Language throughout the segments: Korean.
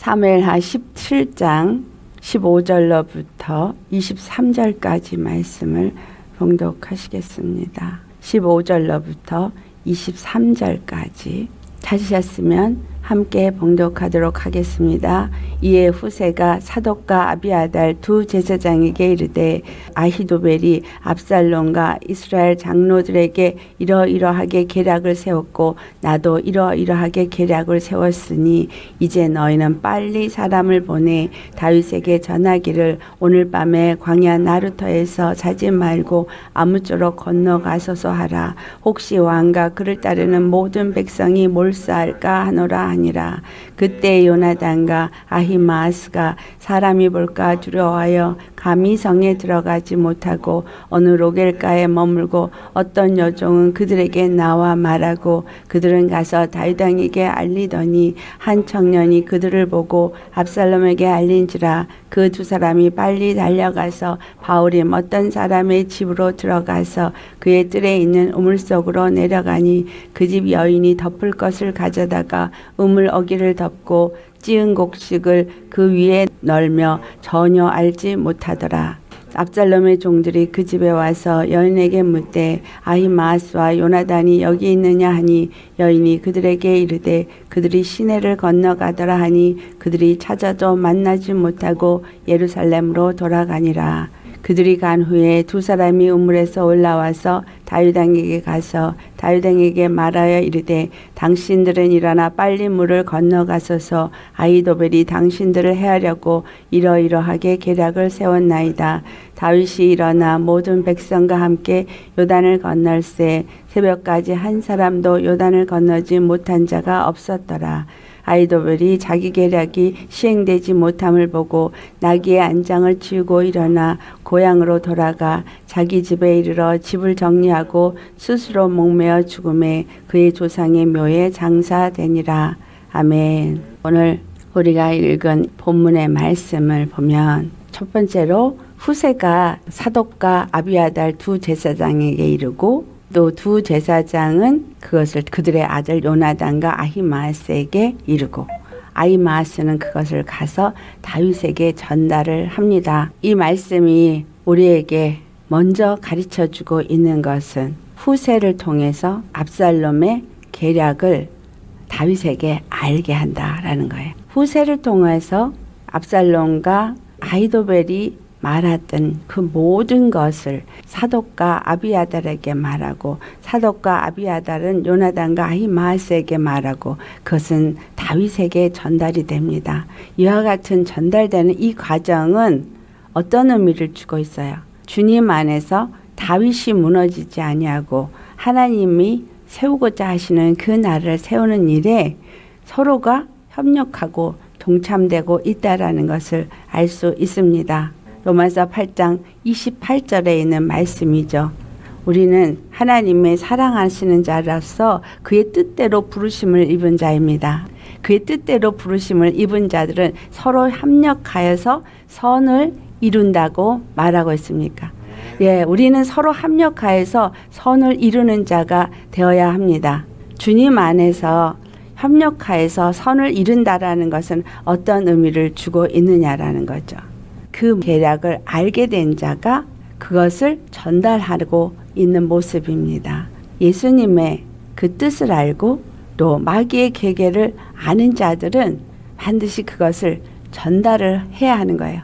사무엘하 17장 15절로부터 23절까지 말씀을 봉독하시겠습니다. 15절로부터 23절까지 찾으셨으면 함께 봉독하도록 하겠습니다. 이에 후세가 사독과 아비아달 두 제사장에게 이르되 아히도벨이 압살롬과 이스라엘 장로들에게 이러이러하게 계략을 세웠고 나도 이러이러하게 계략을 세웠으니 이제 너희는 빨리 사람을 보내 다윗에게 전하기를 오늘 밤에 광야 나루터에서 자지 말고 아무쪼록 건너가소서 하라 혹시 왕과 그를 따르는 모든 백성이 몰사할까 하노라 아니 라. 그때 요나단과 아히마스가 사람이 볼까 두려워하여 감히 성에 들어가지 못하고 어느 로겔가에 머물고 어떤 여종은 그들에게 나와 말하고 그들은 가서 다윗왕에게 알리더니 한 청년이 그들을 보고 압살롬에게 알린지라. 그 두 사람이 빨리 달려가서 바울임 어떤 사람의 집으로 들어가서 그의 뜰에 있는 우물 속으로 내려가니 그 집 여인이 덮을 것을 가져다가 우물 어기를 덮고 찌은 곡식을 그 위에 널며 전혀 알지 못하더라. 압살롬의 종들이 그 집에 와서 여인에게 묻되 아히마스와 요나단이 여기 있느냐 하니 여인이 그들에게 이르되 그들이 시내를 건너가더라 하니 그들이 찾아도 만나지 못하고 예루살렘으로 돌아가니라. 그들이 간 후에 두 사람이 우물에서 올라와서 다윗왕에게 가서 다윗왕에게 말하여 이르되 당신들은 일어나 빨리 물을 건너가소서 아이도벨이 당신들을 해하려고 이러이러하게 계략을 세웠나이다. 다윗이 일어나 모든 백성과 함께 요단을 건널세 새벽까지 한 사람도 요단을 건너지 못한 자가 없었더라. 아이도벨이 자기 계략이 시행되지 못함을 보고 나귀의 안장을 치우고 일어나 고향으로 돌아가 자기 집에 이르러 집을 정리하고 스스로 목매어 죽음에 그의 조상의 묘에 장사되니라. 아멘. 오늘 우리가 읽은 본문의 말씀을 보면 첫 번째로 후세가 사독과 아비아달 두 제사장에게 이르고 또 두 제사장은 그것을 그들의 아들 요나단과 아히마스에게 이르고 아히마스는 그것을 가서 다윗에게 전달을 합니다. 이 말씀이 우리에게 먼저 가르쳐 주고 있는 것은 후세를 통해서 압살롬의 계략을 다윗에게 알게 한다라는 거예요. 후세를 통해서 압살롬과 아이도벨이 말했던 그 모든 것을 사독과 아비아달에게 말하고 사독과 아비아달은 요나단과 아히마스에게 말하고 그것은 다윗에게 전달이 됩니다. 이와 같은 전달되는 이 과정은 어떤 의미를 주고 있어요? 주님 안에서 다윗이 무너지지 아니하고 하나님이 세우고자 하시는 그 나라를 세우는 일에 서로가 협력하고 동참되고 있다라는 것을 알 수 있습니다. 로마서 8장 28절에 있는 말씀이죠. 우리는 하나님의 사랑하시는 자라서 그의 뜻대로 부르심을 입은 자입니다. 그의 뜻대로 부르심을 입은 자들은 서로 협력하여서 선을 이룬다고 말하고 있습니까? 예, 우리는 서로 협력하여서 선을 이루는 자가 되어야 합니다. 주님 안에서 협력하여서 선을 이룬다라는 것은 어떤 의미를 주고 있느냐라는 거죠. 그 계략을 알게 된 자가 그것을 전달하고 있는 모습입니다. 예수님의 그 뜻을 알고 또 마귀의 계계를 아는 자들은 반드시 그것을 전달을 해야 하는 거예요.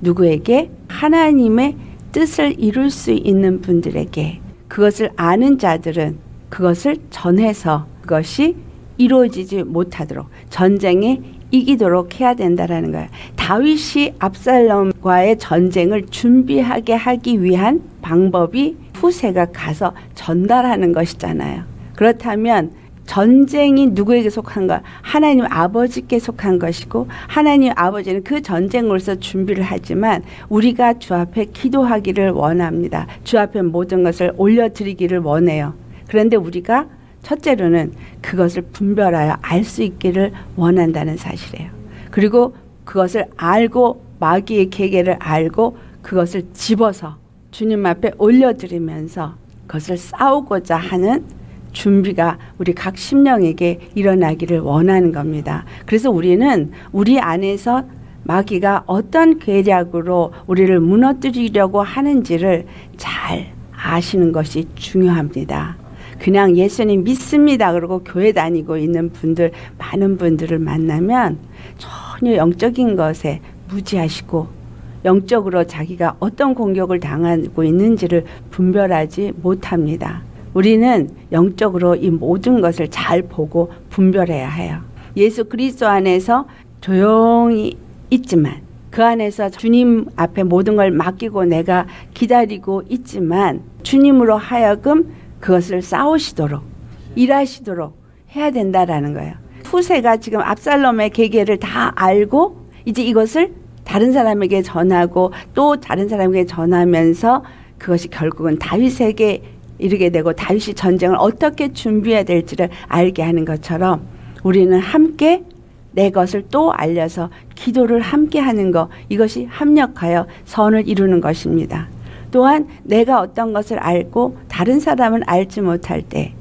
누구에게? 하나님의 뜻을 이룰 수 있는 분들에게 그것을 아는 자들은 그것을 전해서 그것이 이루어지지 못하도록 전쟁에 이기도록 해야 된다라는 거예요. 다윗이 압살롬과의 전쟁을 준비하게 하기 위한 방법이 후세가 가서 전달하는 것이잖아요. 그렇다면 전쟁이 누구에게 속한가? 하나님 아버지께 속한 것이고 하나님 아버지는 그 전쟁으로서 준비를 하지만 우리가 주 앞에 기도하기를 원합니다. 주 앞에 모든 것을 올려드리기를 원해요. 그런데 우리가 첫째로는 그것을 분별하여 알 수 있기를 원한다는 사실이에요. 그리고 그것을 알고 마귀의 계계를 알고 그것을 집어서 주님 앞에 올려드리면서 그것을 싸우고자 하는 준비가 우리 각 심령에게 일어나기를 원하는 겁니다. 그래서 우리는 우리 안에서 마귀가 어떤 계략으로 우리를 무너뜨리려고 하는지를 잘 아시는 것이 중요합니다. 그냥 예수님 믿습니다. 그러고 교회 다니고 있는 분들, 많은 분들을 만나면 전혀 영적인 것에 무지하시고 영적으로 자기가 어떤 공격을 당하고 있는지를 분별하지 못합니다. 우리는 영적으로 이 모든 것을 잘 보고 분별해야 해요. 예수 그리스도 안에서 조용히 있지만 그 안에서 주님 앞에 모든 걸 맡기고 내가 기다리고 있지만 주님으로 하여금 그것을 싸우시도록 일하시도록 해야 된다라는 거예요. 후세가 지금 압살롬의 계계를 다 알고 이제 이것을 다른 사람에게 전하고 또 다른 사람에게 전하면서 그것이 결국은 다윗에게 이르게 되고 다윗이 전쟁을 어떻게 준비해야 될지를 알게 하는 것처럼 우리는 함께 내 것을 또 알려서 기도를 함께 하는 것 이것이 합력하여 선을 이루는 것입니다. 또한 내가 어떤 것을 알고 다른 사람은 알지 못할 때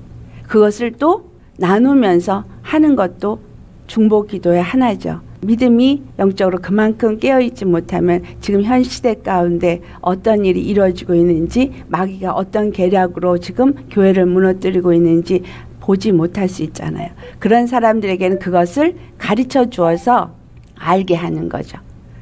그것을 또 나누면서 하는 것도 중보 기도의 하나죠. 믿음이 영적으로 그만큼 깨어있지 못하면 지금 현 시대 가운데 어떤 일이 이루어지고 있는지 마귀가 어떤 계략으로 지금 교회를 무너뜨리고 있는지 보지 못할 수 있잖아요. 그런 사람들에게는 그것을 가르쳐 주어서 알게 하는 거죠.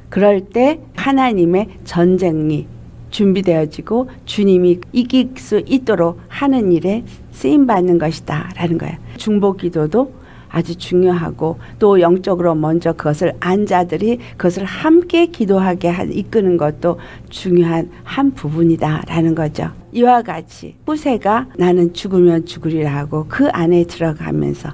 그럴 때 하나님의 전쟁이 준비되어지고 주님이 이길 수 있도록 하는 일에 쓰임 받는 것이다 라는 거예요. 중보 기도도 아주 중요하고 또 영적으로 먼저 그것을 안 자들이 그것을 함께 기도하게 이끄는 것도 중요한 한 부분이다라는 거죠. 이와 같이 후세가 나는 죽으면 죽으리라 하고 그 안에 들어가면서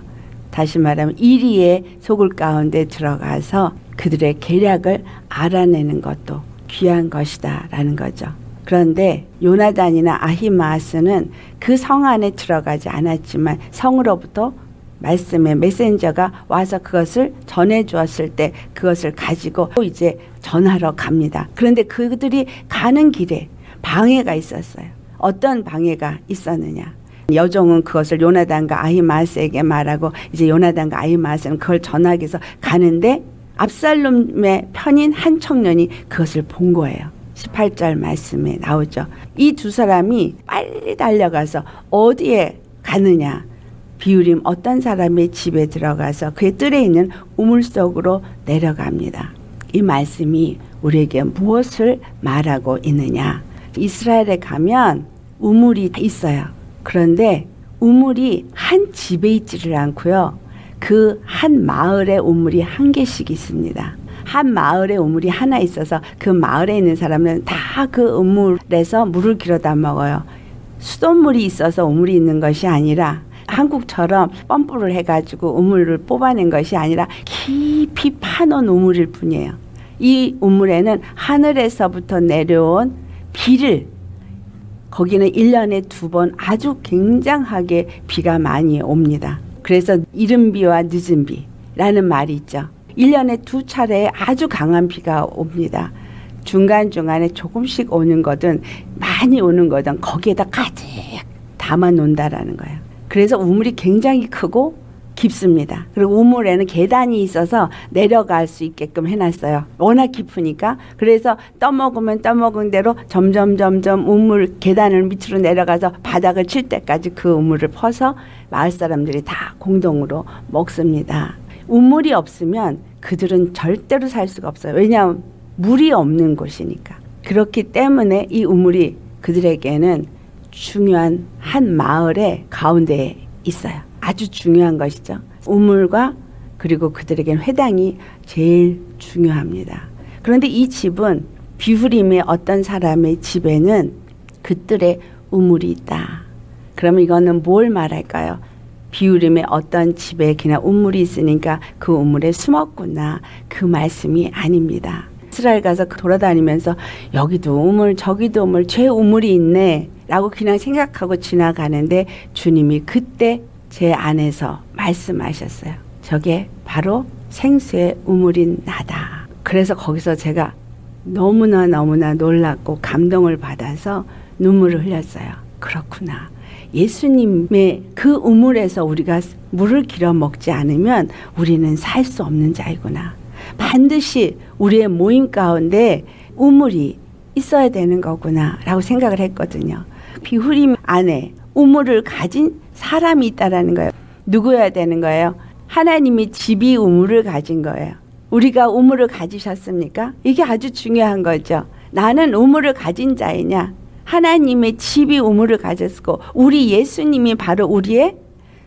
다시 말하면 이리의 소굴 가운데 들어가서 그들의 계략을 알아내는 것도 귀한 것이다 라는 거죠. 그런데 요나단이나 아히마스는 그 성 안에 들어가지 않았지만 성으로부터 말씀의 메신저가 와서 그것을 전해 주었을 때 그것을 가지고 이제 전하러 갑니다. 그런데 그들이 가는 길에 방해가 있었어요. 어떤 방해가 있었느냐? 여종은 그것을 요나단과 아히마스에게 말하고 이제 요나단과 아히마스는 그걸 전하기 위해서 가는데 압살롬의 편인 한 청년이 그것을 본 거예요. 18절 말씀에 나오죠. 이 두 사람이 빨리 달려가서 어디에 가느냐? 비우림 어떤 사람의 집에 들어가서 그의 뜰에 있는 우물 속으로 내려갑니다. 이 말씀이 우리에게 무엇을 말하고 있느냐? 이스라엘에 가면 우물이 있어요. 그런데 우물이 한 집에 있지를 않고요. 그 한 마을에 우물이 한 개씩 있습니다. 한 마을에 우물이 하나 있어서 그 마을에 있는 사람은 다 그 우물에서 물을 길어다 먹어요. 수돗물이 있어서 우물이 있는 것이 아니라 한국처럼 펌프를 해가지고 우물을 뽑아낸 것이 아니라 깊이 파놓은 우물일 뿐이에요. 이 우물에는 하늘에서부터 내려온 비를 거기는 1년에 두 번 아주 굉장하게 비가 많이 옵니다. 그래서 이른 비와 늦은 비라는 말이 있죠. 1년에 두 차례 아주 강한 비가 옵니다. 중간중간에 조금씩 오는 거든 많이 오는 거든 거기에다 가득 담아 놓는다라는 거예요. 그래서 우물이 굉장히 크고 깊습니다. 그리고 우물에는 계단이 있어서 내려갈 수 있게끔 해놨어요. 워낙 깊으니까. 그래서 떠먹으면 떠먹은 대로 점점 점점 우물 계단을 밑으로 내려가서 바닥을 칠 때까지 그 우물을 퍼서 마을 사람들이 다 공동으로 먹습니다. 우물이 없으면 그들은 절대로 살 수가 없어요. 왜냐하면 물이 없는 곳이니까. 그렇기 때문에 이 우물이 그들에게는 중요한 한 마을의 가운데에 있어요. 아주 중요한 것이죠. 우물과 그리고 그들에겐 회당이 제일 중요합니다. 그런데 이 집은 비후림의 어떤 사람의 집에는 그들의 우물이 있다. 그러면 이거는 뭘 말할까요? 비우림의 어떤 집에 그냥 우물이 있으니까 그 우물에 숨었구나. 그 말씀이 아닙니다. 이스라엘 가서 돌아다니면서 여기도 우물 저기도 우물 제 우물이 있네 라고 그냥 생각하고 지나가는데 주님이 그때 제 안에서 말씀하셨어요. 저게 바로 생수의 우물인 나다. 그래서 거기서 제가 너무나 너무나 놀랐고 감동을 받아서 눈물을 흘렸어요. 그렇구나. 예수님의 그 우물에서 우리가 물을 길어 먹지 않으면 우리는 살 수 없는 자이구나. 반드시 우리의 모임 가운데 우물이 있어야 되는 거구나 라고 생각을 했거든요. 비후림 안에 우물을 가진 사람이 있다라는 거예요. 누구여야 되는 거예요? 하나님이 집이 우물을 가진 거예요. 우리가 우물을 가지셨습니까? 이게 아주 중요한 거죠. 나는 우물을 가진 자이냐? 하나님의 집이 우물을 가졌고 우리 예수님이 바로 우리의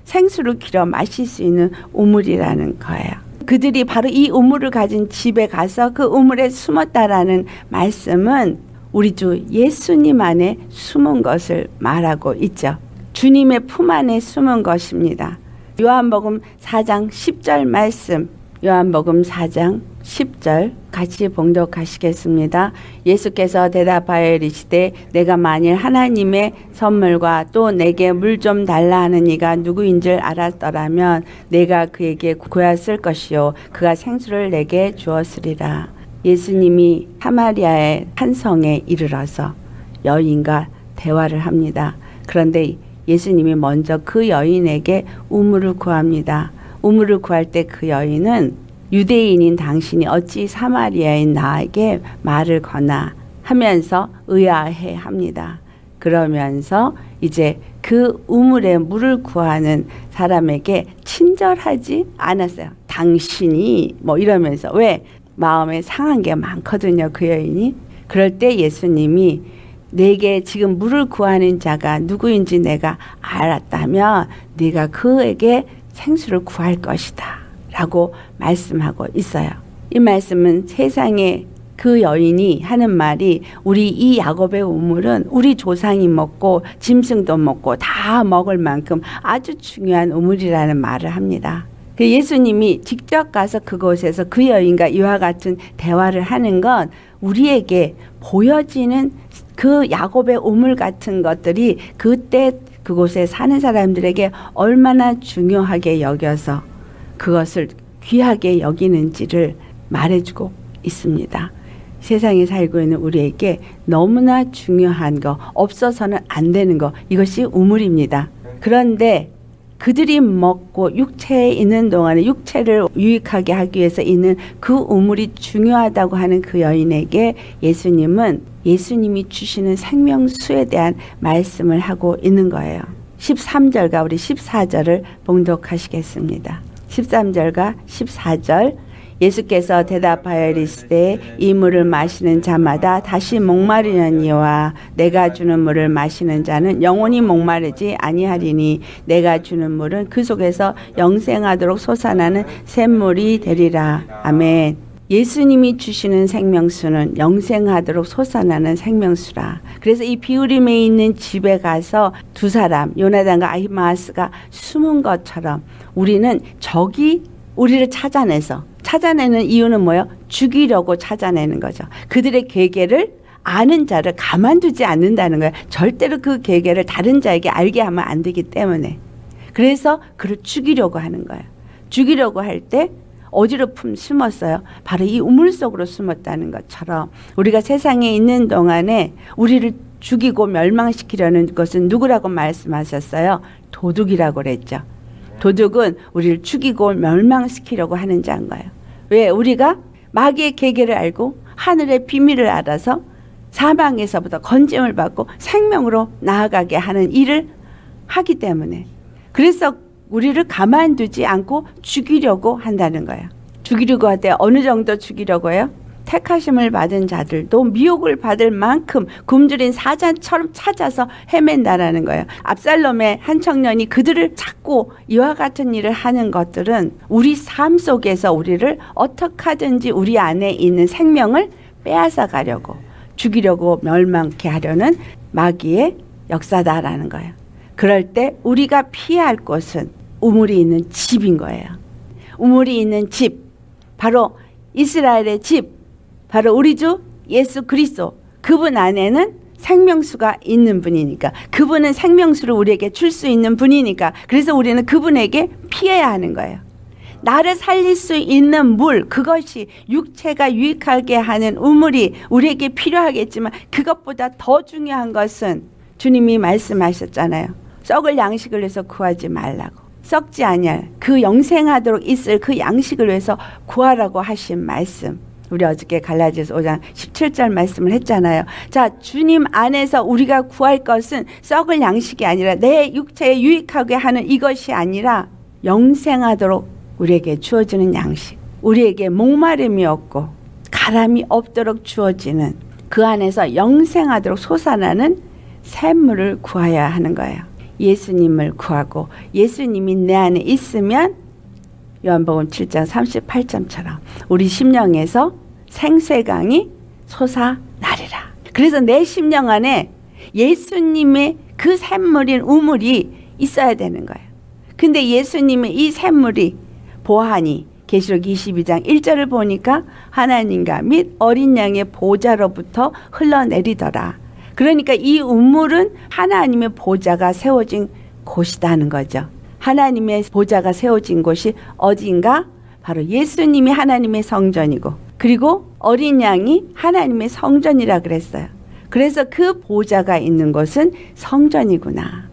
생수를 길어 마실 수 있는 우물이라는 거예요. 그들이 바로 이 우물을 가진 집에 가서 그 우물에 숨었다라는 말씀은 우리 주 예수님 안에 숨은 것을 말하고 있죠. 주님의 품 안에 숨은 것입니다. 요한복음 4장 10절 말씀 요한복음 4장 10절 같이 봉독하시겠습니다. 예수께서 대답하여 이르시되 내가 만일 하나님의 선물과 또 내게 물 좀 달라 하는 이가 누구인 줄 알았더라면 내가 그에게 구하였을 것이요 그가 생수를 내게 주었으리라. 예수님이 사마리아의 한 성에 이르러서 여인과 대화를 합니다. 그런데 예수님이 먼저 그 여인에게 우물을 구합니다. 우물을 구할 때 그 여인은 유대인인 당신이 어찌 사마리아인 나에게 말을 거나 하면서 의아해 합니다. 그러면서 이제 그 우물에 물을 구하는 사람에게 친절하지 않았어요. 당신이 뭐 이러면서 왜 마음에 상한 게 많거든요. 그 여인이. 그럴 때 예수님이 내게 지금 물을 구하는 자가 누구인지 내가 알았다면 네가 그에게 생수를 구할 것이다. 라고 말씀하고 있어요. 이 말씀은 세상에 그 여인이 하는 말이 우리 이 야곱의 우물은 우리 조상이 먹고 짐승도 먹고 다 먹을 만큼 아주 중요한 우물이라는 말을 합니다. 그 예수님이 직접 가서 그곳에서 그 여인과 이와 같은 대화를 하는 건 우리에게 보여지는 그 야곱의 우물 같은 것들이 그때 그곳에 사는 사람들에게 얼마나 중요하게 여겨서 그것을 귀하게 여기는지를 말해주고 있습니다. 세상에 살고 있는 우리에게 너무나 중요한 거, 없어서는 안 되는 거, 이것이 우물입니다. 그런데 그들이 먹고 육체에 있는 동안에 육체를 유익하게 하기 위해서 있는 그 우물이 중요하다고 하는 그 여인에게 예수님은 예수님이 주시는 생명수에 대한 말씀을 하고 있는 거예요. 13절과 우리 14절을 봉독하시겠습니다. 13절과 14절 예수께서 대답하여 이르시되 이 물을 마시는 자마다 다시 목마르려니와 내가 주는 물을 마시는 자는 영원히 목마르지 아니하리니 내가 주는 물은 그 속에서 영생하도록 솟아나는 샘물이 되리라 아멘. 예수님이 주시는 생명수는 영생하도록 솟아나는 생명수라. 그래서 이 비우림에 있는 집에 가서 두 사람 요나단과 아히마스가 숨은 것처럼 우리는 적이 우리를 찾아내서 찾아내는 이유는 뭐예요? 죽이려고 찾아내는 거죠. 그들의 계계를 아는 자를 가만두지 않는다는 거예요. 절대로 그 계계를 다른 자에게 알게 하면 안 되기 때문에. 그래서 그를 죽이려고 하는 거예요. 죽이려고 할 때 어지럽음 숨었어요. 바로 이 우물 속으로 숨었다는 것처럼 우리가 세상에 있는 동안에 우리를 죽이고 멸망시키려는 것은 누구라고 말씀하셨어요? 도둑이라고 그랬죠. 도둑은 우리를 죽이고 멸망시키려고 하는 자인 거예요. 왜? 우리가 마귀의 계계를 알고 하늘의 비밀을 알아서 사망에서부터 건짐을 받고 생명으로 나아가게 하는 일을 하기 때문에 그래서 우리를 가만두지 않고 죽이려고 한다는 거예요. 죽이려고 할 때 어느 정도 죽이려고 해요? 택하심을 받은 자들도 미혹을 받을 만큼 굶주린 사자처럼 찾아서 헤맨다라는 거예요. 압살롬의 한 청년이 그들을 찾고 이와 같은 일을 하는 것들은 우리 삶 속에서 우리를 어떻게 하든지 우리 안에 있는 생명을 빼앗아 가려고 죽이려고 멸망케 하려는 마귀의 역사다라는 거예요. 그럴 때 우리가 피할 곳은 우물이 있는 집인 거예요. 우물이 있는 집, 바로 이스라엘의 집, 바로 우리 주 예수 그리스도 그분 안에는 생명수가 있는 분이니까 그분은 생명수를 우리에게 줄 수 있는 분이니까 그래서 우리는 그분에게 피해야 하는 거예요. 나를 살릴 수 있는 물 그것이 육체가 유익하게 하는 우물이 우리에게 필요하겠지만 그것보다 더 중요한 것은 주님이 말씀하셨잖아요. 썩을 양식을 위해서 구하지 말라고. 썩지 아니할 그 영생하도록 있을 그 양식을 위해서 구하라고 하신 말씀. 우리 어저께 갈라디아서 5장 17절 말씀을 했잖아요. 자, 주님 안에서 우리가 구할 것은 썩을 양식이 아니라 내 육체에 유익하게 하는 이것이 아니라 영생하도록 우리에게 주어지는 양식. 우리에게 목마름이 없고 가람이 없도록 주어지는 그 안에서 영생하도록 솟아나는 샘물을 구해야 하는 거예요. 예수님을 구하고 예수님이 내 안에 있으면 요한복음 7장 38절처럼 우리 심령에서 생쇠강이 솟아나리라. 그래서 내 심령 안에 예수님의 그 샘물인 우물이 있어야 되는 거예요. 근데 예수님의 이 샘물이 보하니 계시록 22장 1절을 보니까 하나님과 및 어린 양의 보좌로부터 흘러내리더라. 그러니까 이 우물은 하나님의 보좌가 세워진 곳이다는 거죠. 하나님의 보좌가 세워진 곳이 어딘가? 바로 예수님이 하나님의 성전이고 그리고 어린 양이 하나님의 성전이라 그랬어요. 그래서 그 보좌가 있는 곳은 성전이구나.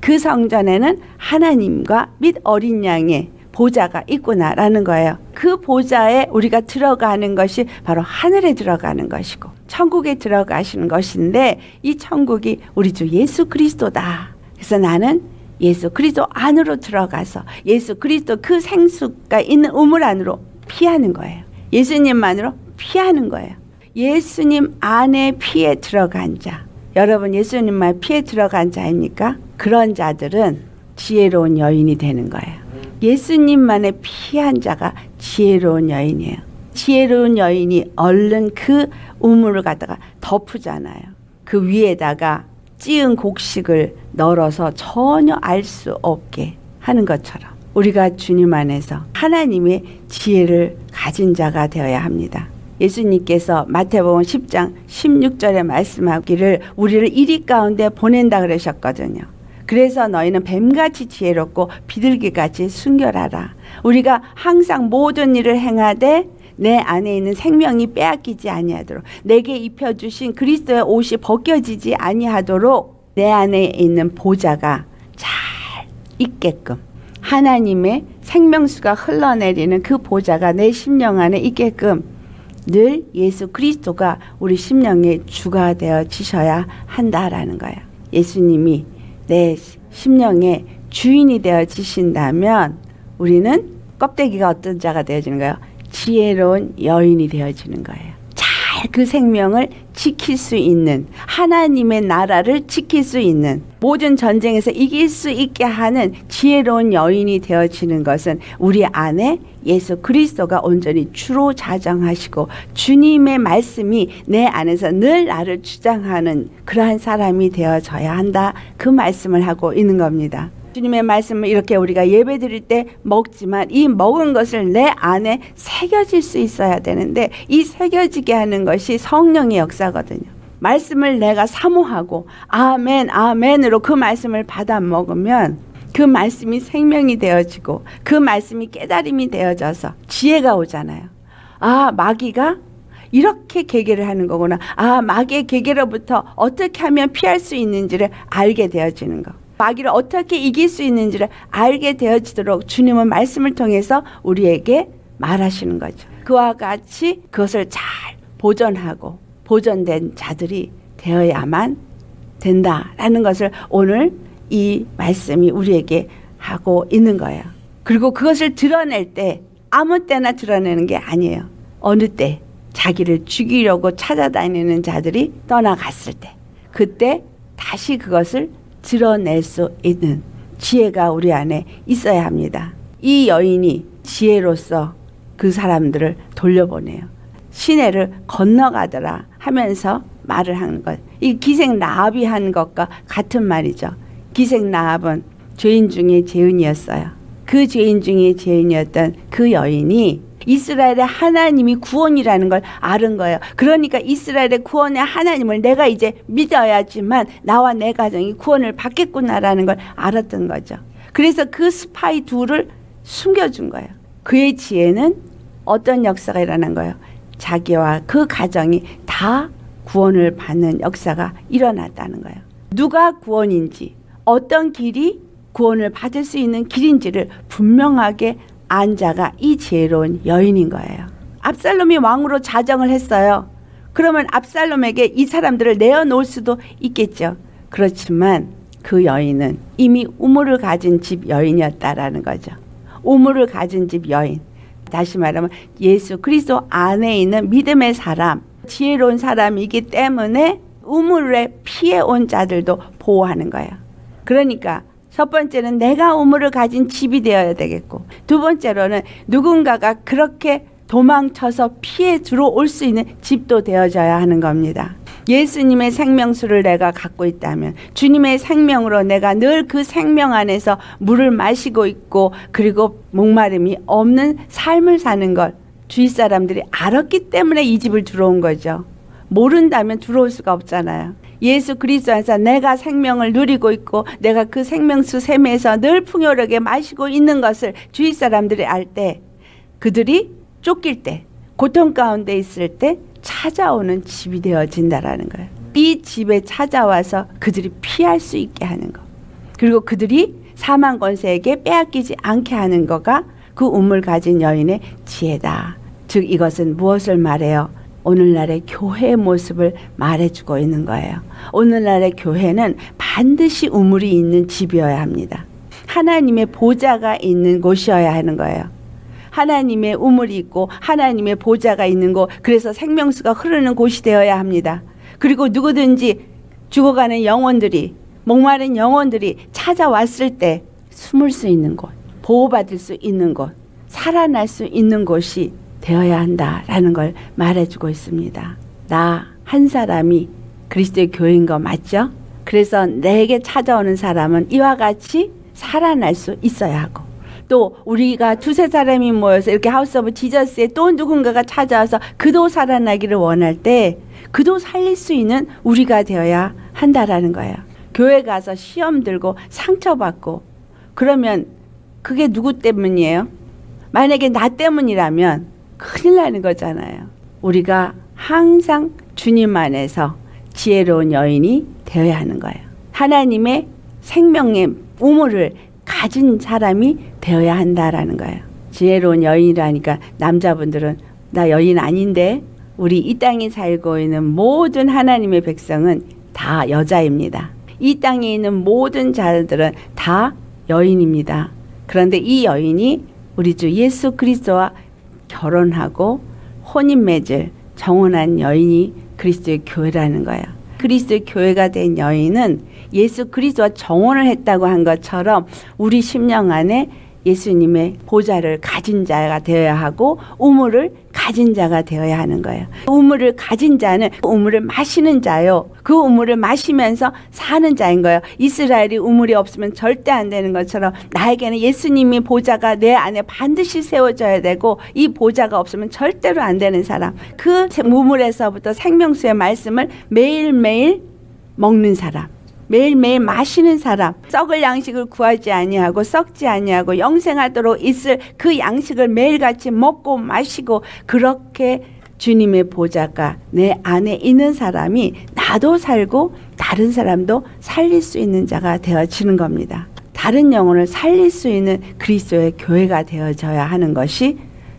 그 성전에는 하나님과 및 어린 양의 보좌가 있구나라는 거예요. 그 보좌에 우리가 들어가는 것이 바로 하늘에 들어가는 것이고 천국에 들어가시는 것인데 이 천국이 우리 주 예수 그리스도다. 그래서 나는 예수 그리스도 안으로 들어가서 예수 그리스도 그 생수가 있는 우물 안으로 피하는 거예요. 예수님만으로 피하는 거예요. 예수님 안에 피에 들어간 자. 여러분 예수님만 피에 들어간 자입니까? 그런 자들은 지혜로운 여인이 되는 거예요. 예수님만의 피한 자가 지혜로운 여인이에요. 지혜로운 여인이 얼른 그 우물을 갖다가 덮으잖아요. 그 위에다가 찌은 곡식을 널어서 전혀 알 수 없게 하는 것처럼 우리가 주님 안에서 하나님의 지혜를 가진 자가 되어야 합니다. 예수님께서 마태복음 10장 16절에 말씀하기를 우리를 이리 가운데 보낸다 그러셨거든요. 그래서 너희는 뱀같이 지혜롭고 비둘기같이 순결하라. 우리가 항상 모든 일을 행하되 내 안에 있는 생명이 빼앗기지 아니하도록 내게 입혀 주신 그리스도의 옷이 벗겨지지 아니하도록 내 안에 있는 보좌가 잘 있게끔 하나님의 생명수가 흘러내리는 그 보좌가 내 심령 안에 있게끔 늘 예수 그리스도가 우리 심령의 주가 되어 지셔야 한다라는 거예요. 예수님이 내 심령의 주인이 되어 지신다면 우리는 껍데기가 어떤 자가 되어지는 거예요? 지혜로운 여인이 되어지는 거예요. 잘 그 생명을 지킬 수 있는 하나님의 나라를 지킬 수 있는 모든 전쟁에서 이길 수 있게 하는 지혜로운 여인이 되어지는 것은 우리 안에 예수 그리스도가 온전히 주로 자정하시고 주님의 말씀이 내 안에서 늘 나를 주장하는 그러한 사람이 되어져야 한다. 그 말씀을 하고 있는 겁니다. 주님의 말씀을 이렇게 우리가 예배 드릴 때 먹지만 이 먹은 것을 내 안에 새겨질 수 있어야 되는데 이 새겨지게 하는 것이 성령의 역사거든요. 말씀을 내가 사모하고 아멘 아멘으로 그 말씀을 받아 먹으면 그 말씀이 생명이 되어지고 그 말씀이 깨달음이 되어져서 지혜가 오잖아요. 아 마귀가 이렇게 계계를 하는 거구나. 아 마귀의 계계로부터 어떻게 하면 피할 수 있는지를 알게 되어지는 거. 마귀를 어떻게 이길 수 있는지를 알게 되어지도록 주님은 말씀을 통해서 우리에게 말하시는 거죠. 그와 같이 그것을 잘 보존하고 보존된 자들이 되어야만 된다라는 것을 오늘 이 말씀이 우리에게 하고 있는 거예요. 그리고 그것을 드러낼 때 아무 때나 드러내는 게 아니에요. 어느 때 자기를 죽이려고 찾아다니는 자들이 떠나갔을 때 그때 다시 그것을 드러낼 수 있는 지혜가 우리 안에 있어야 합니다. 이 여인이 지혜로서 그 사람들을 돌려보내요. 시내를 건너가더라 하면서 말을 하는 것. 이 기생 나합이 한 것과 같은 말이죠. 기생 나합은 죄인 중에 죄인이었어요. 그 죄인 중에 죄인이었던 그 여인이 이스라엘의 하나님이 구원이라는 걸 아는 거예요. 그러니까 이스라엘의 구원의 하나님을 내가 이제 믿어야지만 나와 내 가정이 구원을 받겠구나라는 걸 알았던 거죠. 그래서 그 스파이 둘을 숨겨준 거예요. 그의 지혜는 어떤 역사가 일어난 거예요. 자기와 그 가정이 다 구원을 받는 역사가 일어났다는 거예요. 누가 구원인지 어떤 길이 구원을 받을 수 있는 길인지를 분명하게 안 자가 이 지혜로운 여인인 거예요. 압살롬이 왕으로 자정을 했어요. 그러면 압살롬에게 이 사람들을 내어놓을 수도 있겠죠. 그렇지만 그 여인은 이미 우물을 가진 집 여인이었다라는 거죠. 우물을 가진 집 여인. 다시 말하면 예수 그리스도 안에 있는 믿음의 사람, 지혜로운 사람이기 때문에 우물에 피해 온 자들도 보호하는 거예요. 그러니까 첫 번째는 내가 우물을 가진 집이 되어야 되겠고 두 번째로는 누군가가 그렇게 도망쳐서 피해 들어올 수 있는 집도 되어져야 하는 겁니다. 예수님의 생명수를 내가 갖고 있다면 주님의 생명으로 내가 늘 그 생명 안에서 물을 마시고 있고 그리고 목마름이 없는 삶을 사는 걸 주위 사람들이 알았기 때문에 이 집을 들어온 거죠. 모른다면 들어올 수가 없잖아요. 예수 그리스도 안에서 내가 생명을 누리고 있고 내가 그 생명수 샘에서 늘 풍요롭게 마시고 있는 것을 주위 사람들이 알 때 그들이 쫓길 때 고통 가운데 있을 때 찾아오는 집이 되어진다라는 거예요. 이 집에 찾아와서 그들이 피할 수 있게 하는 것. 그리고 그들이 사망 권세에게 빼앗기지 않게 하는 거가 그 우물 가진 여인의 지혜다. 즉 이것은 무엇을 말해요? 오늘날의 교회의 모습을 말해주고 있는 거예요. 오늘날의 교회는 반드시 우물이 있는 집이어야 합니다. 하나님의 보좌가 있는 곳이어야 하는 거예요. 하나님의 우물이 있고 하나님의 보좌가 있는 곳, 그래서 생명수가 흐르는 곳이 되어야 합니다. 그리고 누구든지 죽어가는 영혼들이, 목마른 영혼들이 찾아왔을 때 숨을 수 있는 곳, 보호받을 수 있는 곳, 살아날 수 있는 곳이 되어야 한다라는 걸 말해주고 있습니다. 나 한 사람이 그리스도의 교회인 거 맞죠? 그래서 내게 찾아오는 사람은 이와 같이 살아날 수 있어야 하고 또 우리가 두세 사람이 모여서 이렇게 House of Jesus에 또 누군가가 찾아와서 그도 살아나기를 원할 때 그도 살릴 수 있는 우리가 되어야 한다라는 거예요. 교회 가서 시험 들고 상처받고 그러면 그게 누구 때문이에요? 만약에 나 때문이라면 큰일 나는 거잖아요. 우리가 항상 주님 안에서 지혜로운 여인이 되어야 하는 거예요. 하나님의 생명의 우물을 가진 사람이 되어야 한다라는 거예요. 지혜로운 여인이라니까 남자분들은 나 여인 아닌데 우리 이 땅에 살고 있는 모든 하나님의 백성은 다 여자입니다. 이 땅에 있는 모든 자들은 다 여인입니다. 그런데 이 여인이 우리 주 예수 그리스도와 결혼하고 혼인 맺을 정혼한 여인이 그리스도의 교회라는 거예요. 그리스도의 교회가 된 여인은 예수 그리스도와 정혼을 했다고 한 것처럼 우리 심령 안에 예수님의 보좌를 가진 자가 되어야 하고 우물을 가진 자가 되어야 하는 거예요. 우물을 가진 자는 우물을 마시는 자요. 그 우물을 마시면서 사는 자인 거예요. 이스라엘이 우물이 없으면 절대 안 되는 것처럼 나에게는 예수님이 보좌가 내 안에 반드시 세워져야 되고 이 보좌가 없으면 절대로 안 되는 사람. 그 우물에서부터 생명수의 말씀을 매일매일 먹는 사람. 매일매일 마시는 사람 썩을 양식을 구하지 아니하고 썩지 아니하고 영생하도록 있을 그 양식을 매일같이 먹고 마시고 그렇게 주님의 보좌가 내 안에 있는 사람이 나도 살고 다른 사람도 살릴 수 있는 자가 되어지는 겁니다. 다른 영혼을 살릴 수 있는 그리스도의 교회가 되어져야 하는 것이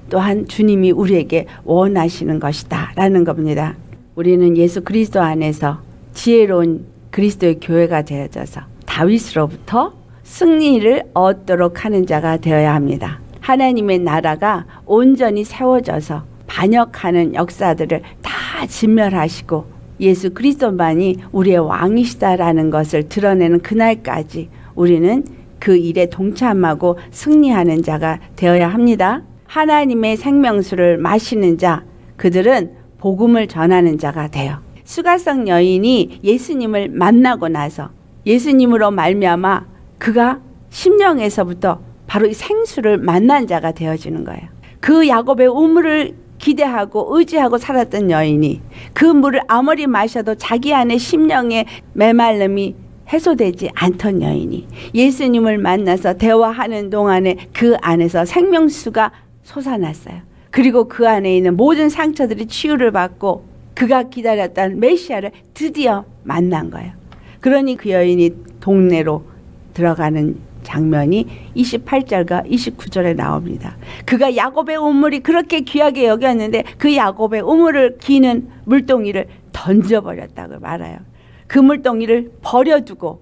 또한 주님이 우리에게 원하시는 것이다 라는 겁니다. 우리는 예수 그리스도 안에서 지혜로운 그리스도의 교회가 되어져서 다윗으로부터 승리를 얻도록 하는 자가 되어야 합니다. 하나님의 나라가 온전히 세워져서 반역하는 역사들을 다 진멸하시고 예수 그리스도만이 우리의 왕이시다라는 것을 드러내는 그날까지 우리는 그 일에 동참하고 승리하는 자가 되어야 합니다. 하나님의 생명수를 마시는 자, 그들은 복음을 전하는 자가 돼요. 수가성 여인이 예수님을 만나고 나서 예수님으로 말미암아 그가 심령에서부터 바로 이 생수를 만난 자가 되어지는 거예요. 그 야곱의 우물을 기대하고 의지하고 살았던 여인이 그 물을 아무리 마셔도 자기 안에 심령의 메말름이 해소되지 않던 여인이 예수님을 만나서 대화하는 동안에 그 안에서 생명수가 솟아났어요. 그리고 그 안에 있는 모든 상처들이 치유를 받고 그가 기다렸던 메시아를 드디어 만난 거예요. 그러니 그 여인이 동네로 들어가는 장면이 28절과 29절에 나옵니다. 그가 야곱의 우물이 그렇게 귀하게 여겼는데 그 야곱의 우물을 기는 물동이를 던져버렸다고 말해요. 그 물동이를 버려두고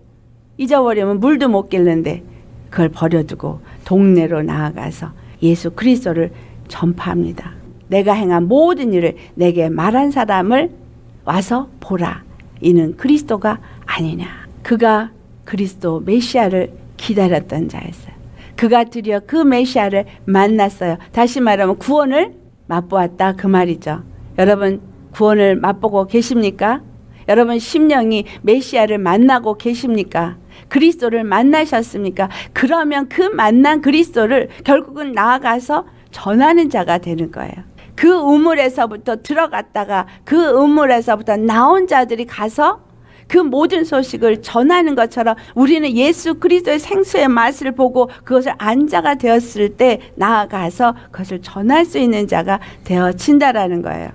잊어버리면 물도 못 길는데 그걸 버려두고 동네로 나아가서 예수 그리스도를 전파합니다. 내가 행한 모든 일을 내게 말한 사람을 와서 보라. 이는 그리스도가 아니냐. 그가 그리스도 메시아를 기다렸던 자였어요. 그가 드디어 그 메시아를 만났어요. 다시 말하면 구원을 맛보았다 그 말이죠. 여러분 구원을 맛보고 계십니까? 여러분 심령이 메시아를 만나고 계십니까? 그리스도를 만나셨습니까? 그러면 그 만난 그리스도를 결국은 나아가서 전하는 자가 되는 거예요. 그 우물에서부터 들어갔다가 그 우물에서부터 나온 자들이 가서 그 모든 소식을 전하는 것처럼 우리는 예수 그리스도의 생수의 맛을 보고 그것을 안자가 되었을 때 나아가서 그것을 전할 수 있는 자가 되어진다라는 거예요.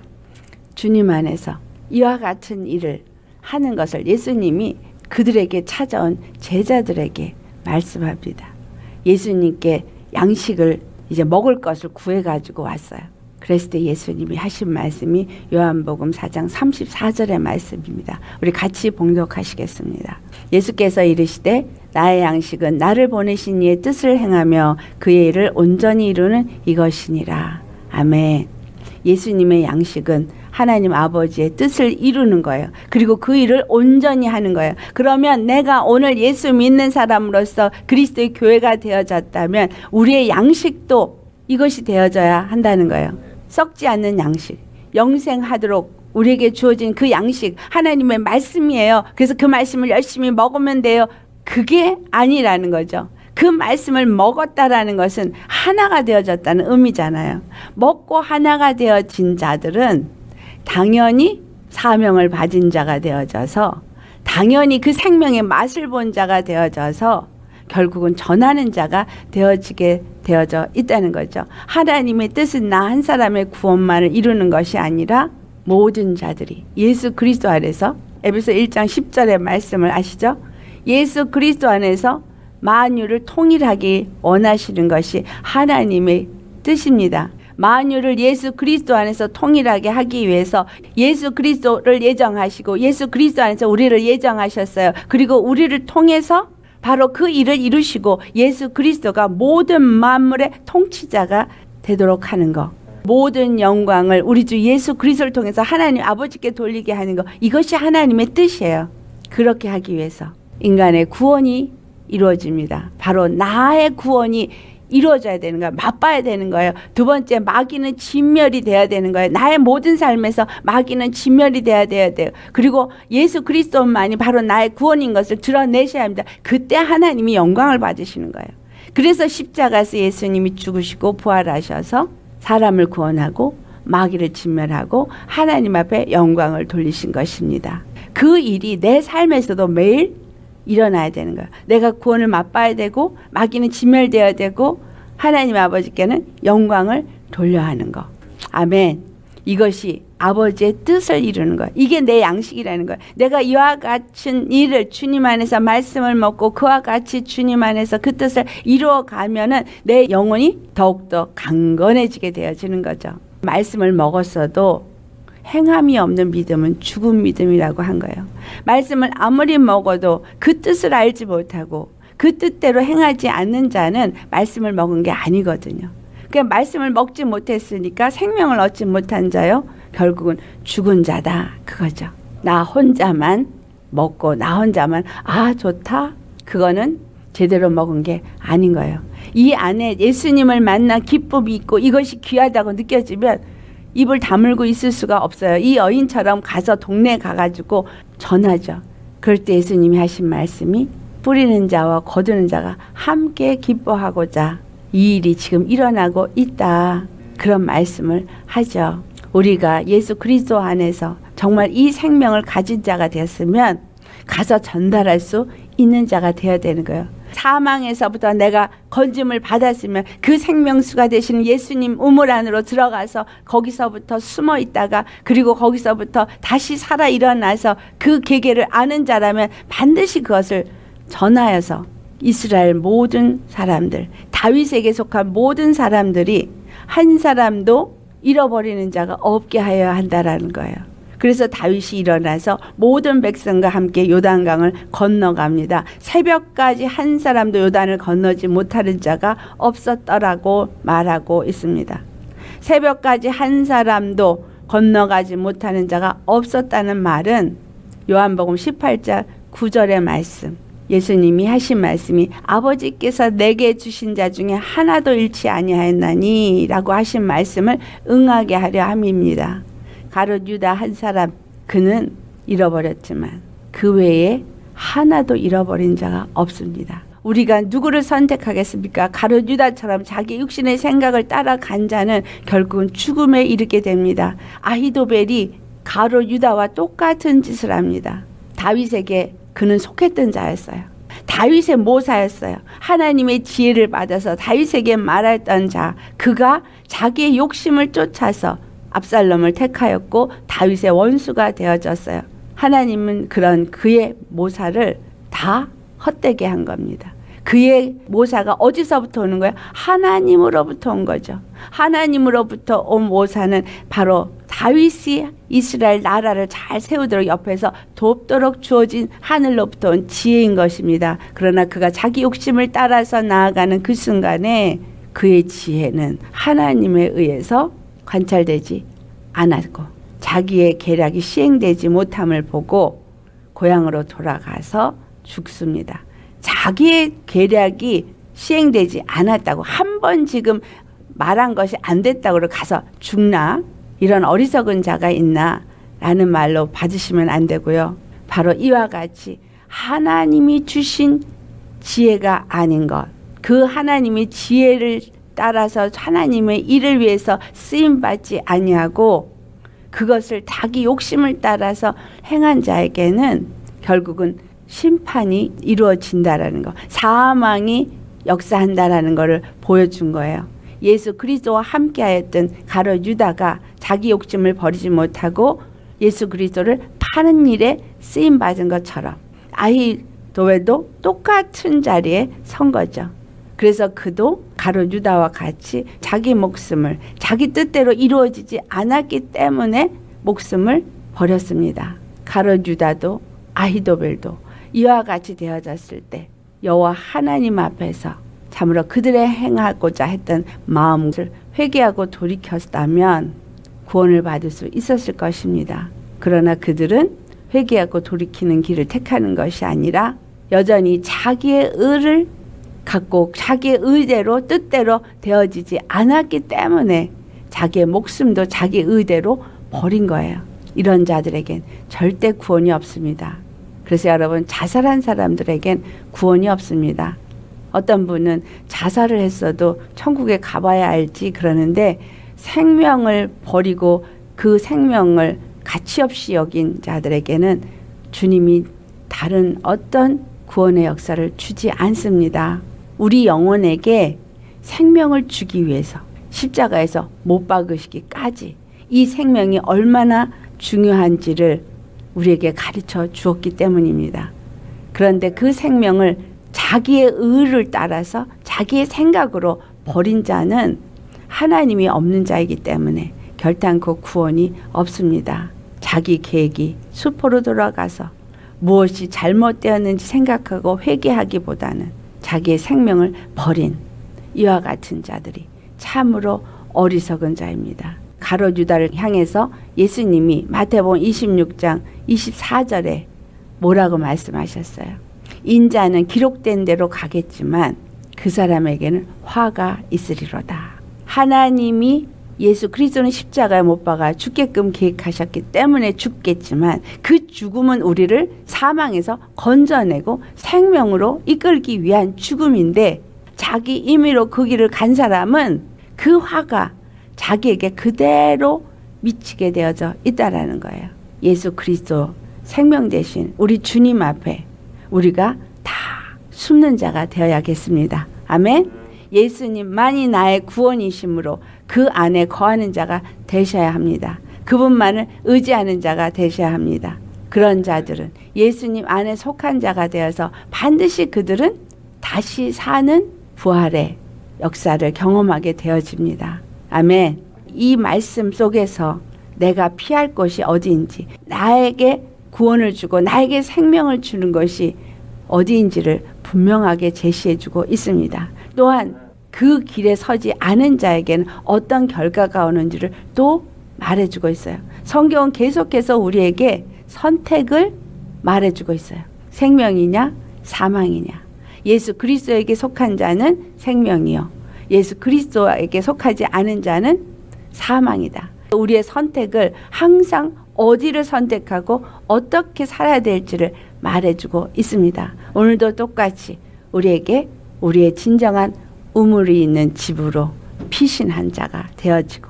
주님 안에서 이와 같은 일을 하는 것을 예수님이 그들에게 찾아온 제자들에게 말씀합니다. 예수님께 양식을 이제 먹을 것을 구해 가지고 왔어요. 그랬을 때 예수님이 하신 말씀이 요한복음 4장 34절의 말씀입니다. 우리 같이 봉독하시겠습니다. 예수께서 이르시되 나의 양식은 나를 보내신 이의 뜻을 행하며 그의 일을 온전히 이루는 이것이니라. 아멘. 예수님의 양식은 하나님 아버지의 뜻을 이루는 거예요. 그리고 그 일을 온전히 하는 거예요. 그러면 내가 오늘 예수 믿는 사람으로서 그리스도의 교회가 되어졌다면 우리의 양식도 이것이 되어져야 한다는 거예요. 썩지 않는 양식. 영생하도록 우리에게 주어진 그 양식 하나님의 말씀이에요. 그래서 그 말씀을 열심히 먹으면 돼요. 그게 아니라는 거죠. 그 말씀을 먹었다라는 것은 하나가 되어졌다는 의미잖아요. 먹고 하나가 되어진 자들은 당연히 사명을 받은 자가 되어져서 당연히 그 생명의 맛을 본 자가 되어져서 결국은 전하는 자가 되어지게 되어져 있다는 거죠. 하나님의 뜻은 나 한 사람의 구원만을 이루는 것이 아니라 모든 자들이 예수 그리스도 안에서 에베소 1장 10절의 말씀을 아시죠? 예수 그리스도 안에서 만유를 통일하기 원하시는 것이 하나님의 뜻입니다. 만유를 예수 그리스도 안에서 통일하게 하기 위해서 예수 그리스도를 예정하시고 예수 그리스도 안에서 우리를 예정하셨어요. 그리고 우리를 통해서 바로 그 일을 이루시고 예수 그리스도가 모든 만물의 통치자가 되도록 하는 것. 모든 영광을 우리 주 예수 그리스도를 통해서 하나님 아버지께 돌리게 하는 것. 이것이 하나님의 뜻이에요. 그렇게 하기 위해서 인간의 구원이 이루어집니다. 바로 나의 구원이 이루어져야 되는 거예요. 맛봐야 되는 거예요. 두 번째, 마귀는 진멸이 돼야 되는 거예요. 나의 모든 삶에서 마귀는 진멸이 돼야 돼야 돼요. 그리고 예수 그리스도만이 바로 나의 구원인 것을 드러내셔야 합니다. 그때 하나님이 영광을 받으시는 거예요. 그래서 십자가에서 예수님이 죽으시고 부활하셔서 사람을 구원하고 마귀를 진멸하고 하나님 앞에 영광을 돌리신 것입니다. 그 일이 내 삶에서도 매일 일어나야 되는 거예요. 내가 구원을 맛봐야 되고 마귀는 진멸되어야 되고 하나님 아버지께는 영광을 돌려야 하는 거. 아멘. 이것이 아버지의 뜻을 이루는 거야. 이게 내 양식이라는 거야. 내가 이와 같은 일을 주님 안에서 말씀을 먹고 그와 같이 주님 안에서 그 뜻을 이루어 가면은 내 영혼이 더욱더 강건해지게 되어지는 거죠. 말씀을 먹었어도 행함이 없는 믿음은 죽은 믿음이라고 한 거예요. 말씀을 아무리 먹어도 그 뜻을 알지 못하고 그 뜻대로 행하지 않는 자는 말씀을 먹은 게 아니거든요. 그러니까 말씀을 먹지 못했으니까 생명을 얻지 못한 자요. 결국은 죽은 자다. 그거죠. 나 혼자만 먹고 나 혼자만 아 좋다. 그거는 제대로 먹은 게 아닌 거예요. 이 안에 예수님을 만나 기쁨이 있고 이것이 귀하다고 느껴지면 입을 다물고 있을 수가 없어요. 이 여인처럼 가서 동네 가가지고 전하죠. 그럴 때 예수님이 하신 말씀이 뿌리는 자와 거두는 자가 함께 기뻐하고자 이 일이 지금 일어나고 있다. 그런 말씀을 하죠. 우리가 예수 그리스도 안에서 정말 이 생명을 가진 자가 됐으면 가서 전달할 수 있는 자가 되어야 되는 거예요. 사망에서부터 내가 건짐을 받았으면 그 생명수가 되시는 예수님 우물 안으로 들어가서 거기서부터 숨어 있다가 그리고 거기서부터 다시 살아 일어나서 그 계계를 아는 자라면 반드시 그것을 전하여서 이스라엘 모든 사람들, 다윗에게 속한 모든 사람들이 한 사람도 잃어버리는 자가 없게 하여야 한다라는 거예요. 그래서 다윗이 일어나서 모든 백성과 함께 요단강을 건너갑니다. 새벽까지 한 사람도 요단을 건너지 못하는 자가 없었더라고 말하고 있습니다. 새벽까지 한 사람도 건너가지 못하는 자가 없었다는 말은 요한복음 18장 9절의 말씀. 예수님이 하신 말씀이 아버지께서 내게 주신 자 중에 하나도 잃지 아니하였나니 라고 하신 말씀을 응하게 하려 함입니다. 가롯 유다 한 사람 그는 잃어버렸지만 그 외에 하나도 잃어버린 자가 없습니다. 우리가 누구를 선택하겠습니까? 가롯 유다처럼 자기 육신의 생각을 따라간 자는 결국은 죽음에 이르게 됩니다. 아히도벨이 가롯 유다와 똑같은 짓을 합니다. 다윗에게 그는 속했던 자였어요. 다윗의 모사였어요. 하나님의 지혜를 받아서 다윗에게 말했던 자. 그가 자기의 욕심을 쫓아서 압살롬을 택하였고 다윗의 원수가 되어졌어요. 하나님은 그런 그의 모사를 다 헛되게 한 겁니다. 그의 모사가 어디서부터 오는 거예요? 하나님으로부터 온 거죠. 하나님으로부터 온 모사는 바로 다윗이 이스라엘 나라를 잘 세우도록 옆에서 돕도록 주어진 하늘로부터 온 지혜인 것입니다. 그러나 그가 자기 욕심을 따라서 나아가는 그 순간에 그의 지혜는 하나님에 의해서 관찰되지 않았고 자기의 계략이 시행되지 못함을 보고 고향으로 돌아가서 죽습니다. 자기의 계략이 시행되지 않았다고 한 번 지금 말한 것이 안 됐다고 가서 죽나 이런 어리석은 자가 있나 라는 말로 받으시면 안 되고요. 바로 이와 같이 하나님이 주신 지혜가 아닌 것, 그 하나님의 지혜를 따라서 하나님의 일을 위해서 쓰임 받지 아니하고 그것을 자기 욕심을 따라서 행한 자에게는 결국은 심판이 이루어진다라는 거, 사망이 역사한다라는 것을 보여준 거예요. 예수 그리스도와 함께하였던 가로 유다가 자기 욕심을 버리지 못하고 예수 그리스도를 파는 일에 쓰임 받은 것처럼 아히도에도 똑같은 자리에 선 거죠. 그래서 그도 가로 유다와 같이 자기 목숨을 자기 뜻대로 이루어지지 않았기 때문에 목숨을 버렸습니다. 가로 유다도 아히도벨도 이와 같이 되어졌을 때 여호와 하나님 앞에서 참으로 그들의 행하고자 했던 마음을 회개하고 돌이켰다면 구원을 받을 수 있었을 것입니다. 그러나 그들은 회개하고 돌이키는 길을 택하는 것이 아니라 여전히 자기의 의를 갖고 자기의 의대로 뜻대로 되어지지 않았기 때문에 자기의 목숨도 자기 의대로 버린 거예요. 이런 자들에겐 절대 구원이 없습니다. 그래서 여러분 자살한 사람들에겐 구원이 없습니다. 어떤 분은 자살을 했어도 천국에 가봐야 알지 그러는데 생명을 버리고 그 생명을 가치 없이 여긴 자들에게는 주님이 다른 어떤 구원의 역사를 주지 않습니다. 우리 영혼에게 생명을 주기 위해서 십자가에서 못 박으시기까지 이 생명이 얼마나 중요한지를 우리에게 가르쳐 주었기 때문입니다. 그런데 그 생명을 자기의 의를 따라서 자기의 생각으로 버린 자는 하나님이 없는 자이기 때문에 결단코 구원이 없습니다. 자기 계획이 수포로 돌아가서 무엇이 잘못되었는지 생각하고 회개하기보다는 자기의 생명을 버린 이와 같은 자들이 참으로 어리석은 자입니다. 가로 유다를 향해서 예수님이 마태복음 26장 24절에 뭐라고 말씀하셨어요? 인자는 기록된 대로 가겠지만 그 사람에게는 화가 있으리로다. 하나님이 예수 그리스도는 십자가에 못 박아 죽게끔 계획하셨기 때문에 죽겠지만 그 죽음은 우리를 사망에서 건져내고 생명으로 이끌기 위한 죽음인데 자기 임의로 그 길을 간 사람은 그 화가 자기에게 그대로 미치게 되어져 있다라는 거예요. 예수 그리스도 생명 대신 우리 주님 앞에 우리가 다 숨는 자가 되어야겠습니다. 아멘. 예수님만이 나의 구원이심으로 그 안에 거하는 자가 되셔야 합니다. 그분만을 의지하는 자가 되셔야 합니다. 그런 자들은 예수님 안에 속한 자가 되어서 반드시 그들은 다시 사는 부활의 역사를 경험하게 되어집니다. 아멘. 이 말씀 속에서 내가 피할 곳이 어디인지, 나에게 구원을 주고 나에게 생명을 주는 것이 어디인지를 분명하게 제시해 주고 있습니다. 또한 그 길에 서지 않은 자에게는 어떤 결과가 오는지를 또 말해주고 있어요. 성경은 계속해서 우리에게 선택을 말해주고 있어요. 생명이냐, 사망이냐. 예수 그리스도에게 속한 자는 생명이요. 예수 그리스도에게 속하지 않은 자는 사망이다. 우리의 선택을 항상 어디를 선택하고 어떻게 살아야 될지를 말해주고 있습니다. 오늘도 똑같이 우리에게 우리의 진정한 우물이 있는 집으로 피신한 자가 되어지고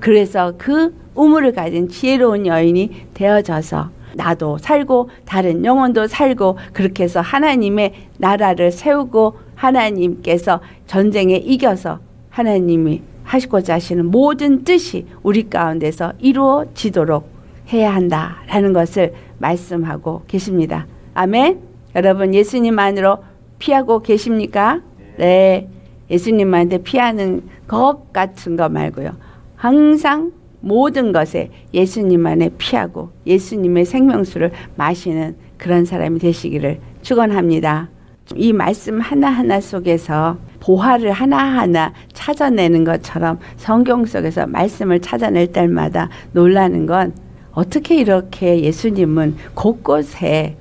그래서 그 우물을 가진 지혜로운 여인이 되어져서 나도 살고 다른 영혼도 살고 그렇게 해서 하나님의 나라를 세우고 하나님께서 전쟁에 이겨서 하나님이 하시고자 하시는 모든 뜻이 우리 가운데서 이루어지도록 해야 한다라는 것을 말씀하고 계십니다. 아멘. 여러분 예수님 안으로 피하고 계십니까? 네. 예수님한테 피하는 것 같은 거 말고요. 항상 모든 것에 예수님 안에 피하고 예수님의 생명수를 마시는 그런 사람이 되시기를 축원합니다. 이 말씀 하나하나 속에서 보화를 하나하나 찾아내는 것처럼 성경 속에서 말씀을 찾아낼 때마다 놀라는 건 어떻게 이렇게 예수님은 곳곳에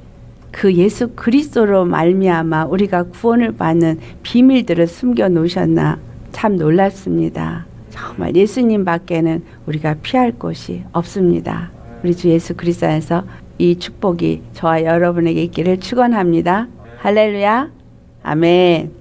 그 예수 그리스도로 말미암아 우리가 구원을 받는 비밀들을 숨겨 놓으셨나 참 놀랍습니다. 정말 예수님 밖에는 우리가 피할 곳이 없습니다. 우리 주 예수 그리스도 안에서 이 축복이 저와 여러분에게 있기를 축원합니다. 할렐루야. 아멘.